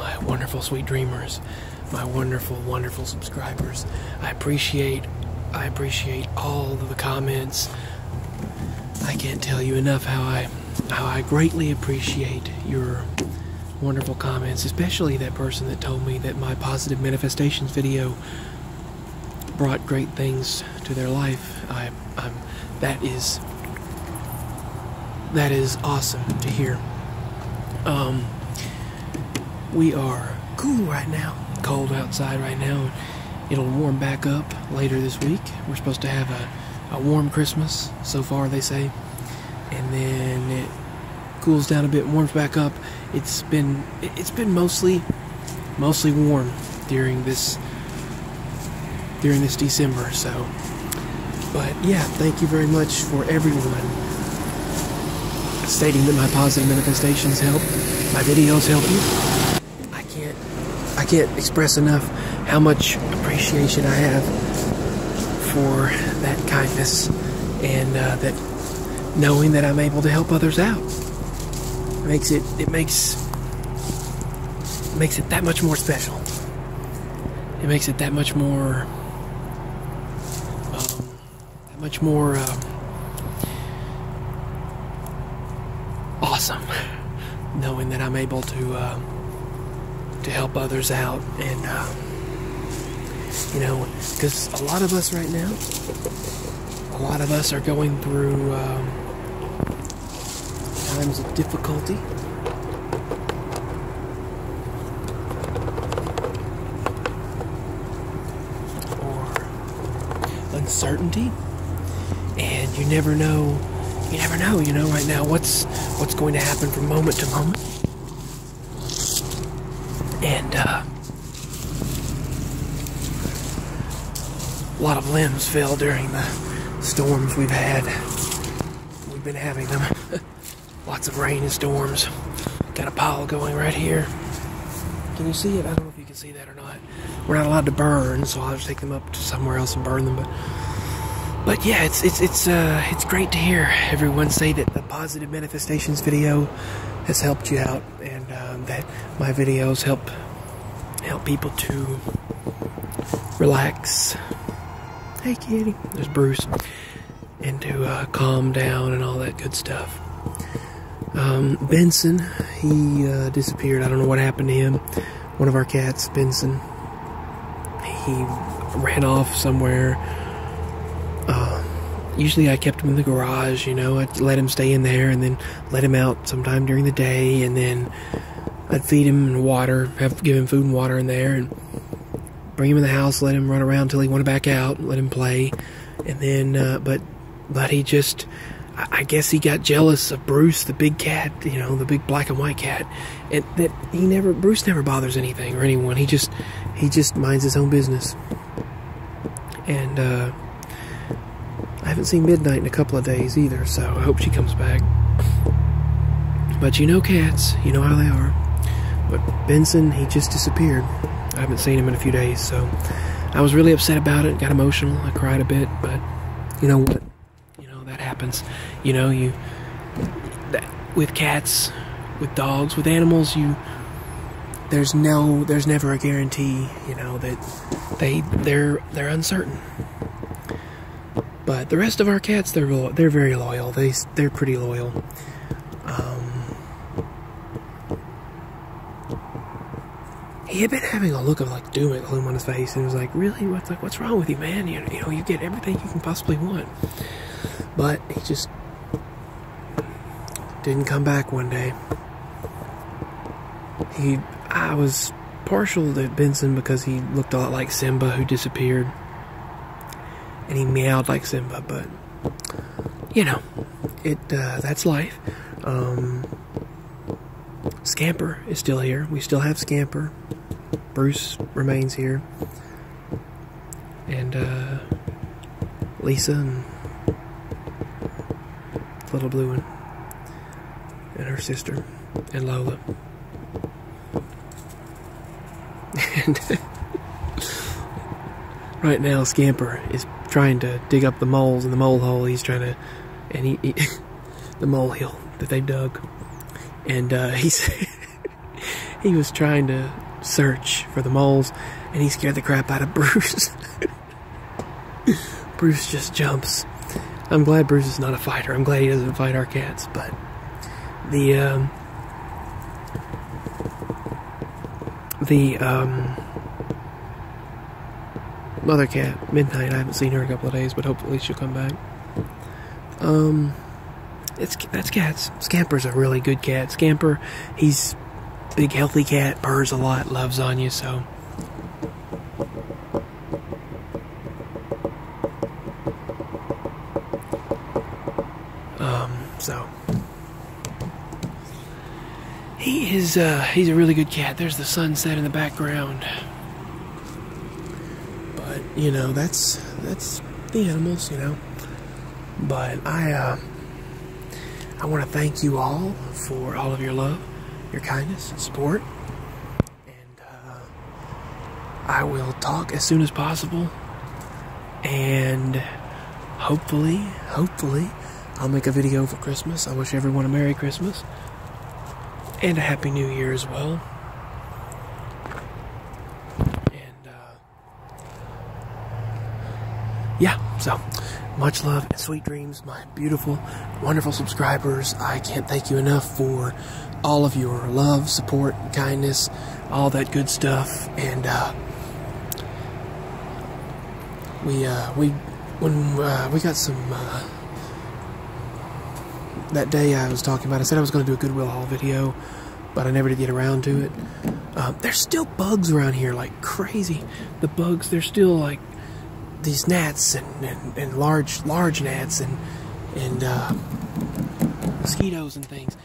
my wonderful sweet dreamers, my wonderful, wonderful subscribers. I appreciate, I appreciate all of the comments. I can't tell you enough how I, how I greatly appreciate your wonderful comments, especially that person that told me that my positive manifestations video brought great things to their life. I, I'm, that is, that is awesome to hear. Um, we are cool right now, cold outside right now. It'll warm back up later this week. We're supposed to have a, a warm Christmas, so far they say, and then it cools down a bit, warms back up. It's been it's been mostly mostly warm during this during this December. So, but yeah, thank you very much for everyone stating that my positive manifestations help, my videos help you. Can't express enough how much appreciation I have for that kindness and uh, that knowing that I'm able to help others out makes it it makes makes it that much more special. It makes it that much more um, that much more um, awesome knowing that I'm able to uh, to help others out. And uh, you know because a lot of us right now a lot of us are going through um, times of difficulty. Or uncertainty. And you never know you never know you know right now what's what's going to happen from moment to moment and uh, a lot of limbs fell during the storms we've had. We've been having them. Lots of rain and storms. Got a pile going right here. Can you see it? I don't know if you can see that or not. We're not allowed to burn so i'll just take them up to somewhere else and burn them but but yeah, it's it's it's uh it's great to hear everyone say that the positive manifestations video has helped you out, and um, that my videos help help people to relax. Hey, kitty, there's Bruce, and to uh, calm down and all that good stuff. Um, Benson, he uh, disappeared. I don't know what happened to him. One of our cats, Benson, he ran off somewhere usually I kept him in the garage, you know, I'd let him stay in there and then let him out sometime during the day and then I'd feed him and water, have give him food and water in there and bring him in the house, let him run around until he wanted back out, let him play. And then uh, but but he just I guess he got jealous of Bruce, the big cat, you know, the big black and white cat, and that he never Bruce never bothers anything or anyone. He just he just minds his own business. And uh haven't seen Midnight in a couple of days either, so I hope she comes back. But you know cats, you know how they are. But Benson, he just disappeared. I haven't seen him in a few days, so I was really upset about it, got emotional, I cried a bit, but you know what? You know, that happens. You know, you that, with cats, with dogs, with animals, you there's no there's never a guarantee, you know, that they they're they're uncertain. But the rest of our cats, they're they're very loyal. They they're pretty loyal. Um, he had been having a look of like doom and gloom on his face, and was like, "Really? What's like? What's wrong with you, man? You, you know, you get everything you can possibly want." But he just didn't come back one day. He, I was partial to Benson because he looked a lot like Simba, who disappeared and he meowed like Simba, but you know, it uh, that's life. Um, Scamper is still here. We still have Scamper. Bruce remains here, and uh, Lisa and little blue one, and her sister, and Lola. And right now, Scamper is trying to dig up the moles in the mole hole. He's trying to, and he, he the mole hill that they dug, and uh, he's he was trying to search for the moles, and he scared the crap out of Bruce. Bruce just jumps. I'm glad Bruce is not a fighter. I'm glad he doesn't fight our cats, but the um, the um, mother cat, Midnight. I haven't seen her in a couple of days, but hopefully she'll come back. Um, it's that's cats. Scamper's a really good cat. Scamper, he's big, healthy cat. Purrs a lot. Loves on you. So. Um. So. He is. Uh. He's a really good cat. There's the sunset in the background. You know that's that's the animals. You know. But I. Uh, I want to thank you all for all of your love, your kindness, and support. And uh, I will talk as soon as possible. And hopefully, hopefully, I'll make a video for Christmas. I wish everyone a Merry Christmas and a Happy New Year as well. And uh, yeah, so much love and sweet dreams, my beautiful, wonderful subscribers. I can't thank you enough for all of your love, support, kindness, all that good stuff. And uh, we uh, we when uh, we got some uh, that day I was talking about, I said I was going to do a Goodwill haul video, but I never did get around to it. Uh, there's still bugs around here like crazy. The bugs, they're still like these gnats and, and, and large large gnats and and uh, mosquitoes and things.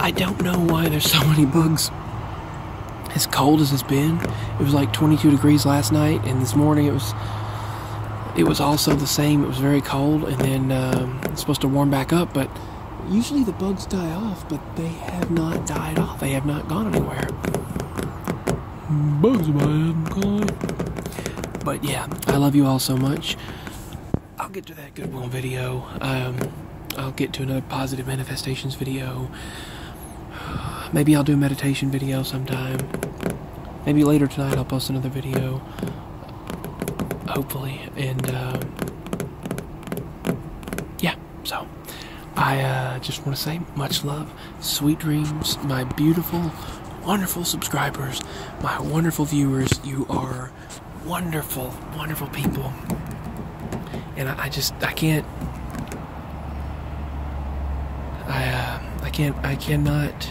I don't know why there's so many bugs. As cold as it's been, it was like 22 degrees last night, and this morning it was it was also the same. It was very cold, and then um, it's supposed to warm back up. But usually the bugs die off, but they have not died off. They have not gone anywhere. Bugs, man, but yeah, I love you all so much. I'll get to that Goodwill video. Um, I'll get to another positive manifestations video. Maybe I'll do a meditation video sometime. Maybe later tonight I'll post another video. Hopefully. And, um, yeah, so I uh, just want to say much love, sweet dreams, my beautiful, wonderful subscribers, my wonderful viewers. You are wonderful, wonderful people. And I, I just, I can't, I, uh, I can't, I cannot,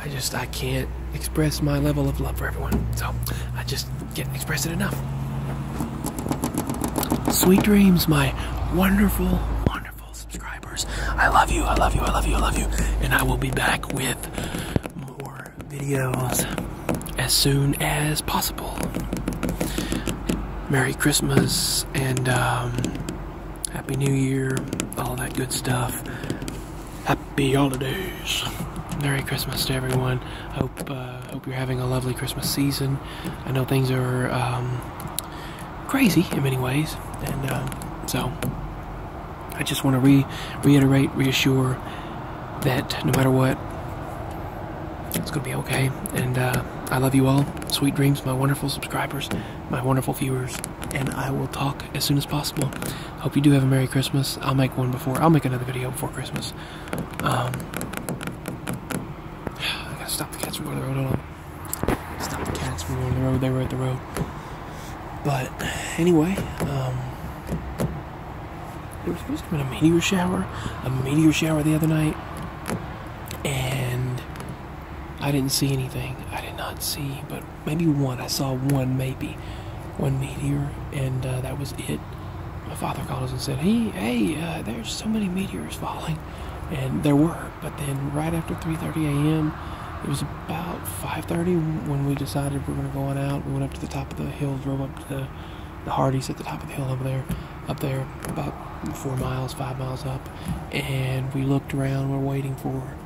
I just, I can't express my level of love for everyone. So, I just can't express it enough. Sweet dreams, my wonderful, wonderful subscribers. I love you, I love you, I love you, I love you. And I will be back with videos as soon as possible. Merry Christmas and um, Happy New Year, all that good stuff. Happy holidays. Merry Christmas to everyone. Hope uh, hope you're having a lovely Christmas season. I know things are um, crazy in many ways, and uh, so I just want to re reiterate, reassure that no matter what, it's to be okay. And uh, I love you all. Sweet dreams, my wonderful subscribers, my wonderful viewers. And I will talk as soon as possible. Hope you do have a Merry Christmas. I'll make one before. I'll make another video before Christmas. Um, I gotta stop the cats from going to the road. Hold on. Stop the cats from going to the road. They were at the road. But anyway, um, there was supposed to be a meteor shower. A meteor shower the other night. I didn't see anything. I did not see, but maybe one. I saw one, maybe one meteor, and uh, that was it. My father called us and said, "Hey, hey, uh, there's so many meteors falling," and there were. But then, right after 3:30 a.m., it was about 5:30 when we decided we are going to go on out. We went up to the top of the hill, drove up to the the at the top of the hill over there, up there about four miles, five miles up, and we looked around. We're waiting for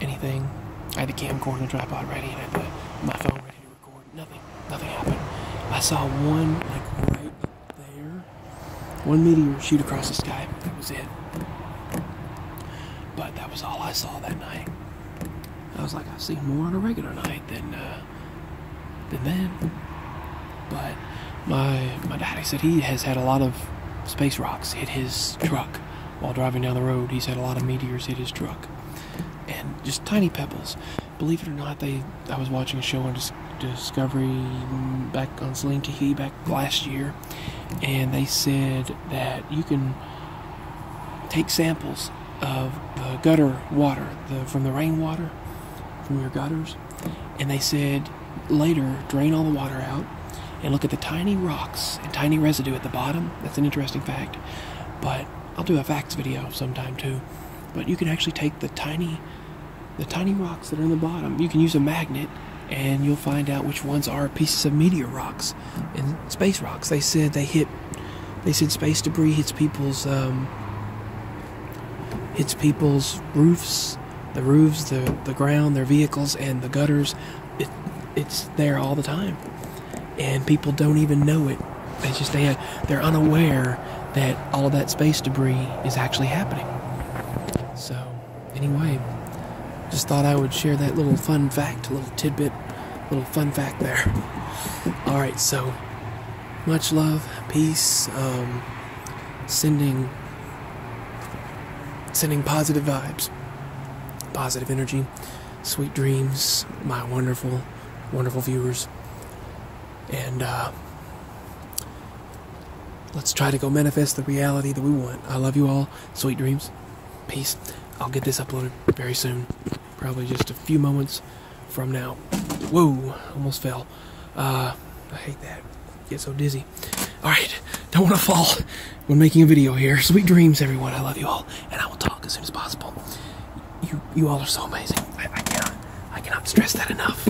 anything I had the camcorder and the tripod ready and I had my phone ready to record. Nothing. Nothing happened. I saw one, like, right there. One meteor shoot across the sky. That was it. but that was all I saw that night. I was like, I've seen more on a regular night than uh, than then. But my my daddy said he has had a lot of space rocks hit his truck while driving down the road. He's had a lot of meteors hit his truck, just tiny pebbles. Believe it or not, they I was watching a show on Dis- Discovery back on Celine Tahiti back last year, and they said that you can take samples of the gutter water, the from the rainwater, from your gutters, and they said later drain all the water out and look at the tiny rocks and tiny residue at the bottom. That's an interesting fact. But I'll do a facts video sometime too. But you can actually take the tiny the tiny rocks that are in the bottom. You can use a magnet and you'll find out which ones are pieces of meteor rocks and space rocks. They said they hit they said space debris hits people's um, hits people's roofs, the roofs, the the ground, their vehicles, and the gutters. It, it's there all the time, and people don't even know it. They just they they're unaware that all of that space debris is actually happening. So, anyway, just thought I would share that little fun fact, a little tidbit, little fun fact there. All right, so much love, peace, um, sending sending positive vibes, positive energy, sweet dreams, my wonderful, wonderful viewers. And uh, let's try to go manifest the reality that we want. I love you all. Sweet dreams. Peace. I'll get this uploaded very soon. Probably just a few moments from now. Whoa, almost fell. Uh, I hate that. Get so dizzy. Alright, don't want to fall when making a video here. Sweet dreams, everyone. I love you all. And I will talk as soon as possible. You you all are so amazing. I, I cannot I cannot stress that enough.